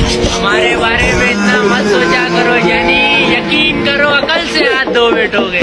हमारे बारे में इतना मत सोचा करो, यानी यकीन करो, अकल से हाथ धो बैठोगे।